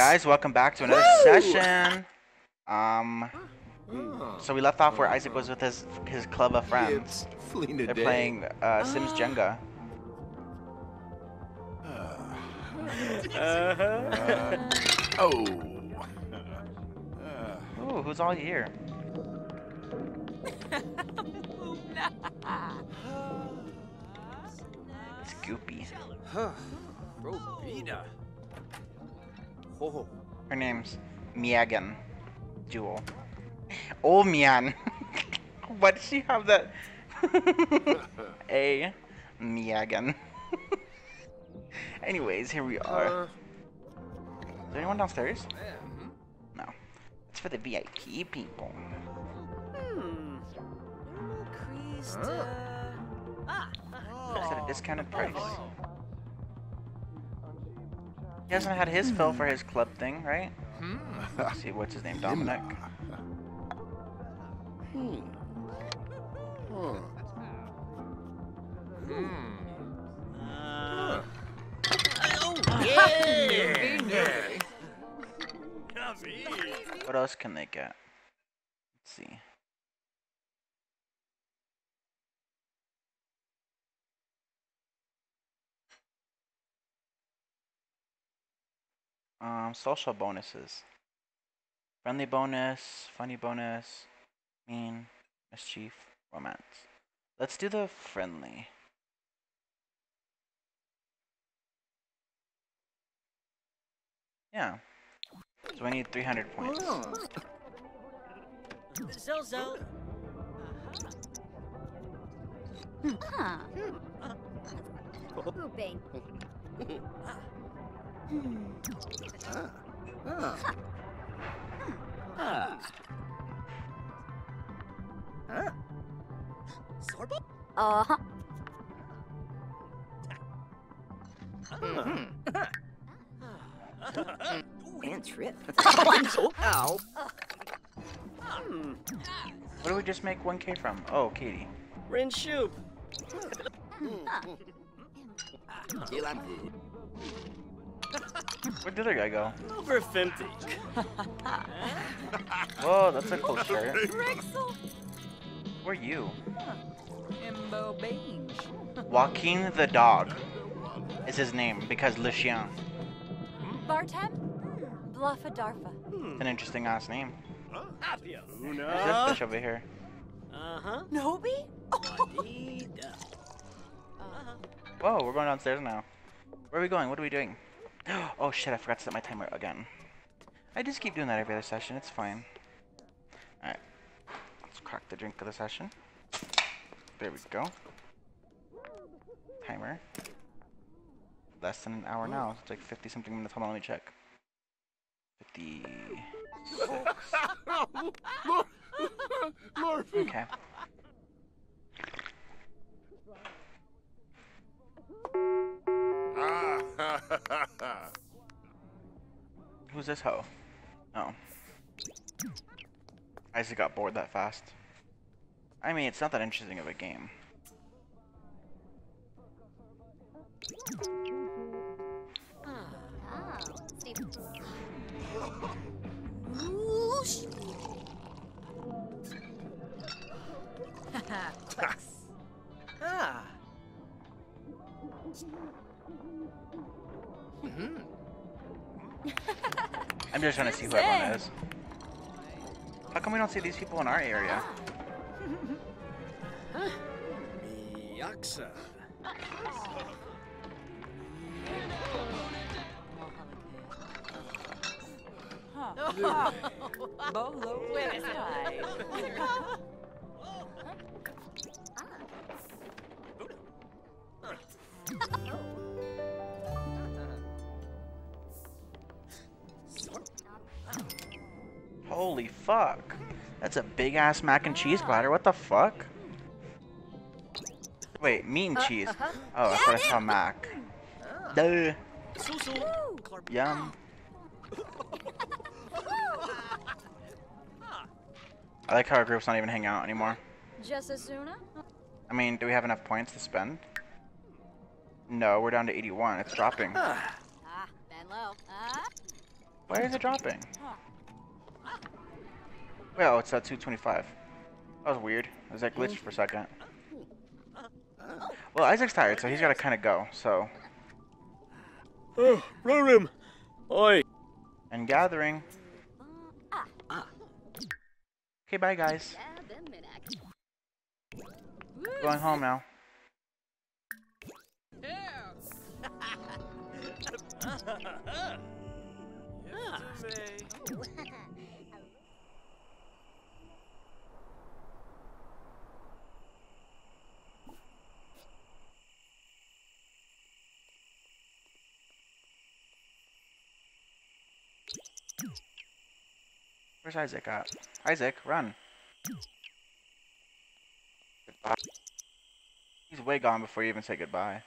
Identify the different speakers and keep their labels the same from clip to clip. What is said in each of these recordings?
Speaker 1: guys? Welcome back to another session. Um, so we left off where Isaac was with his his club of friends. They're playing uh, Sims Jenga.
Speaker 2: Uh, oh.
Speaker 1: Ooh, who's all here? It's Goopy.
Speaker 2: Robina. Oh.
Speaker 1: Her name's Miagan. Jewel. Oh, Mian. Why does she have that? A. Miagan. Anyways, here we are.
Speaker 2: Uh,
Speaker 1: Is there anyone downstairs? No. It's for the VIP people.
Speaker 3: Hmm. Increased.
Speaker 2: Huh?
Speaker 3: Uh, ah.
Speaker 1: It's at a discounted price. He hasn't had his fill for his club thing, right? Let's see, what's his name? Dominic.
Speaker 2: Hmm. Huh. Hmm.
Speaker 3: Uh,
Speaker 1: What else can they get? Let's see. Um, social bonuses. Friendly bonus, funny bonus, mean, mischief, romance. Let's do the friendly. Yeah. So we need 300 points.
Speaker 3: Zozo.
Speaker 4: Huh. Pooping. Uh-huh.
Speaker 3: And trip.
Speaker 2: Ow.
Speaker 1: What do we just make 1k from? Oh, Katie.
Speaker 3: Rin Shoop.
Speaker 1: Where'd the other guy go?
Speaker 3: Over 50.
Speaker 1: Whoa, that's a cool shirt.
Speaker 4: Rexel.
Speaker 1: Who are you?
Speaker 4: Imbo
Speaker 1: Joaquin the dog is his name because Le Chien.
Speaker 4: Bartem. Bluffa Darfa.
Speaker 1: It's an interesting ass name.
Speaker 3: Apia.
Speaker 1: There's this
Speaker 3: Una.
Speaker 1: fish over here.
Speaker 3: Uh-huh.
Speaker 4: Nobi?
Speaker 3: Wadida.
Speaker 1: Whoa, we're going downstairs now. Where are we going? What are we doing? Oh shit, I forgot to set my timer again. I just keep doing that every other session, it's fine. Alright. Let's crack the drink of the session. There we go. Timer. Less than an hour now. It's like 50 something minutes. Hold on, let me check. 50.
Speaker 2: Lord.
Speaker 1: Okay. Who's this hoe? Oh. Isaac got bored that fast. I mean, it's not that interesting of a game.
Speaker 4: Ah. Steve.
Speaker 3: Whoosh.
Speaker 1: I'm just trying to see who everyone is. How come we don't see these people in our area?
Speaker 3: Yaksa.
Speaker 4: Bolo
Speaker 1: Holy fuck. That's a big ass mac and cheese platter. What the fuck? Wait, meat and cheese. Oh, I thought I saw mac. Duh. Yum. I like how our group's not even hanging out anymore.
Speaker 4: Just as soon?
Speaker 1: I mean, do we have enough points to spend? No, we're down to 81. It's dropping.
Speaker 3: Ah.
Speaker 4: Ah, Ben low. Huh?
Speaker 1: Why is it dropping? Wait, oh, it's at 225. That was weird. It was that glitched for a second. Well, Isaac's tired, so he's gotta kind of go. So,
Speaker 3: Oh, Rorim. Oi.
Speaker 1: and gathering. Okay, bye guys. Going home now. Where's Isaac at? Isaac, run. Goodbye. He's way gone before you even say goodbye.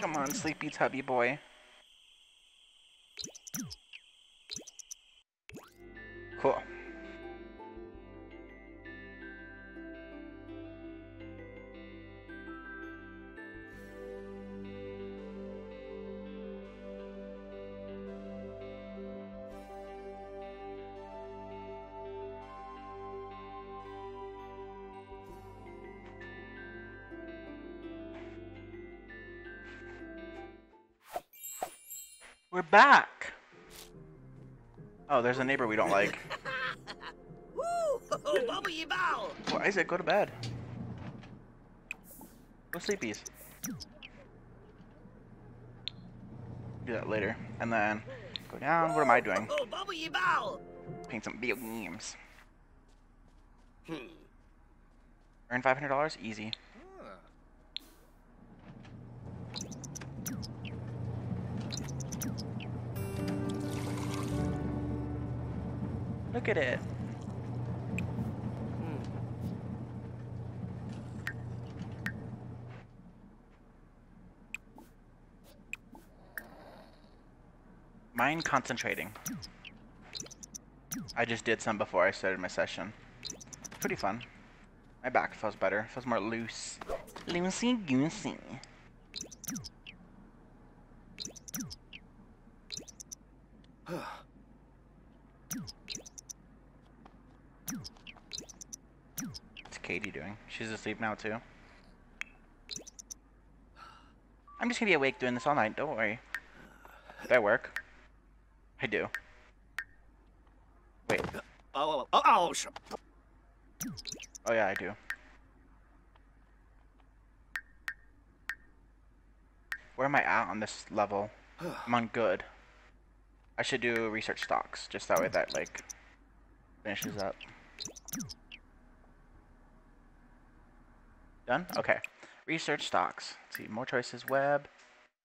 Speaker 1: Come on, sleepy tubby boy. Cool. We're back! Oh, there's a neighbor we don't like.
Speaker 3: Woo! Bubble ye.
Speaker 1: Well, Isaac, go to bed. Go sleepies. Do that later. And then go down. What am I doing?
Speaker 3: Oh, bubble bow.
Speaker 1: Paint some video games.
Speaker 3: Hmm.
Speaker 1: Earn $500? Easy. Look at it. Hmm. Mind concentrating. I just did some before I started my session. It's Pretty fun. My back feels better. Feels more loose. Loosey Katie doing? She's asleep now too. I'm just gonna be awake doing this all night. Don't worry. Do I work? I do. Wait.
Speaker 3: Oh, oh, oh, oh, sh-
Speaker 1: Oh yeah, I do. Where am I at on this level? I'm on good. I should do research stocks, just that way that like finishes up. Done? Okay. Research stocks. Let's see, more choices, web,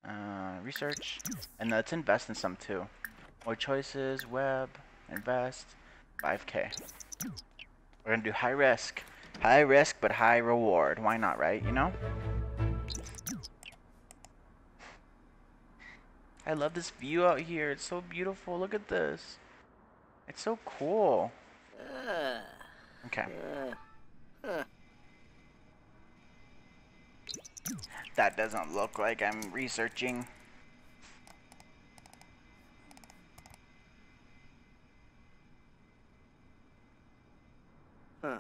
Speaker 1: uh, research, and let's invest in some too. More choices, web, invest, 5k. We're gonna do high risk. High risk, but high reward. Why not, right? You know? I love this view out here. It's so beautiful. Look at this. It's so cool. Okay.
Speaker 3: uh, huh.
Speaker 1: That doesn't look like I'm researching.
Speaker 3: Huh.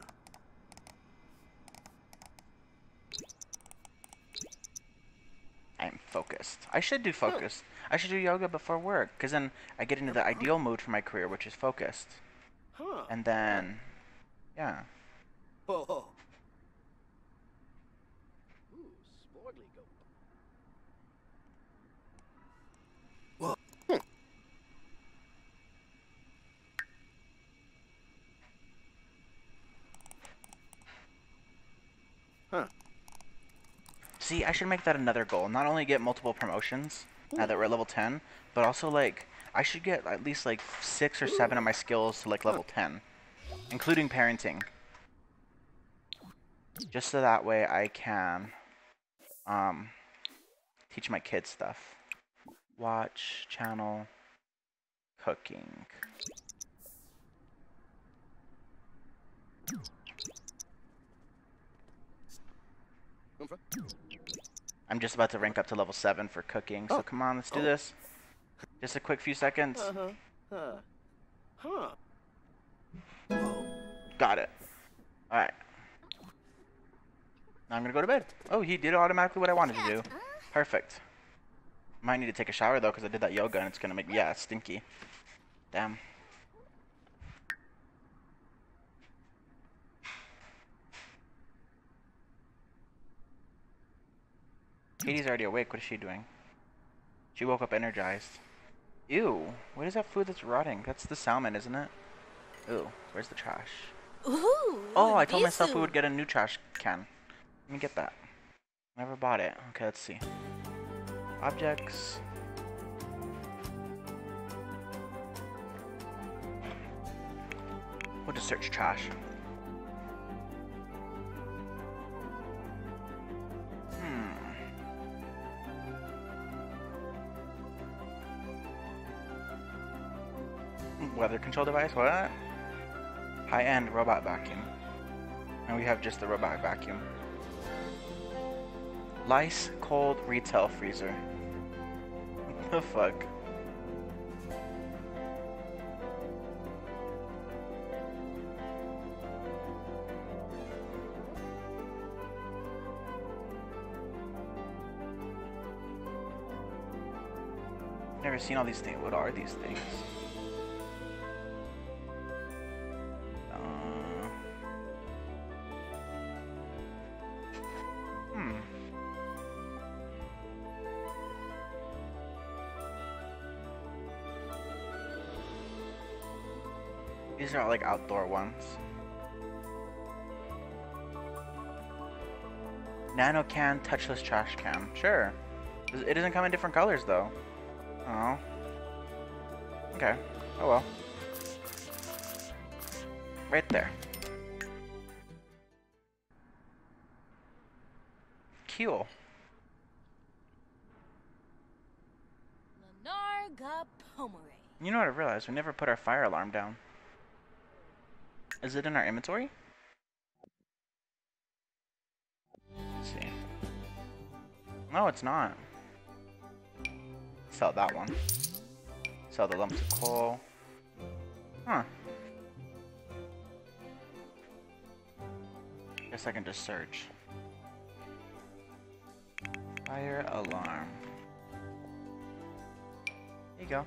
Speaker 1: I'm focused. I should do focused. I should do yoga before work, because then I get into the ideal mode for my career, which is focused.
Speaker 3: Huh.
Speaker 1: And then, yeah.
Speaker 3: Oh, oh. Ooh, sportly go. Whoa. Huh.
Speaker 1: See, I should make that another goal. Not only get multiple promotions now that we're at level 10, but also like I should get at least like six or seven of my skills to like level 10, including parenting. Just so that way I can um teach my kids stuff. Watch channel cooking.
Speaker 3: Come from?
Speaker 1: I'm just about to rank up to level 7 for cooking, so
Speaker 2: Oh.
Speaker 1: come on, let's do
Speaker 2: Oh.
Speaker 1: this. Just a quick few seconds.
Speaker 3: Uh-huh. Huh. Huh. Oh.
Speaker 1: Got it. Alright. Now I'm gonna go to bed. Oh, he did automatically what I wanted to do. Perfect. Might need to take a shower though, because I did that yoga and it's gonna make me, yeah, stinky. Damn. Katie's already awake. What is she doing? She woke up energized. Ew. What is that food that's rotting? That's the salmon, isn't it? Ew. Where's the trash?
Speaker 4: Ooh.
Speaker 1: Oh, I told myself we would get a new trash can. Let me get that. Never bought it. Okay, let's see. Objects. We'll just search trash. Weather control device? What? High-end robot vacuum. And we have just the robot vacuum. Lice cold retail freezer. What the fuck? Never seen all these things. What are these things? Like outdoor ones. Nano can, touchless trash can. Sure. It doesn't come in different colors though. Oh. Okay. Oh well. Right there. Cool. You know what I realized? We never put our fire alarm down. Is it in our inventory? Let's see. No, it's not. Sell that one. Sell the lumps of coal. Huh. Guess I can just search. Fire alarm. There you go.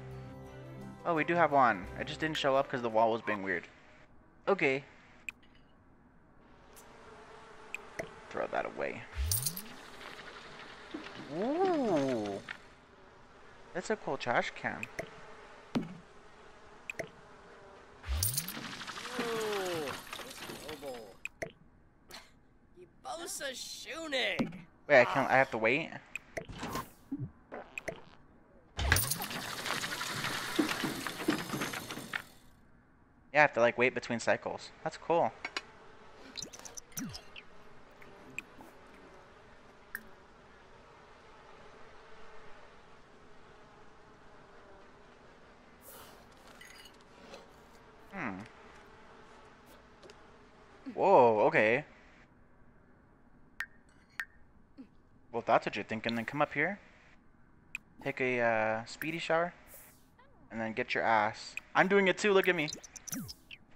Speaker 1: Oh, we do have one. It just didn't show up because the wall was being weird. Okay. Throw that away. Ooh. That's a cool trash can.
Speaker 3: It's noble. Ibosa Shunig.
Speaker 1: Wait, I can't. I have to wait. Yeah, I have to like wait between cycles. That's cool. Hmm. Whoa, okay. Well, that's what you're thinking, then come up here. Take a uh, speedy shower. And then get your ass. I'm doing it too, look at me.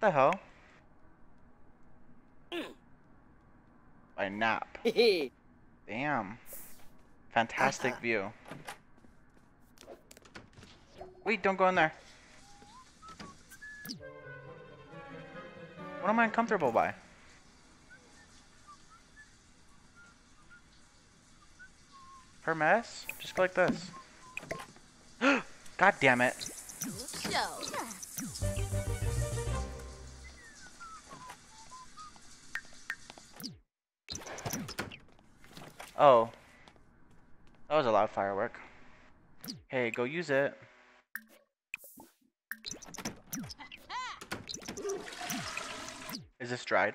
Speaker 1: The hell? Mm. I nap.
Speaker 3: Hehe.
Speaker 1: Damn. Fantastic uh-huh. view. Wait, don't go in there. What am I uncomfortable by? Her mess? Just go like this. God damn it. Oh. That was a loud firework. Hey, go use it. Is this dried?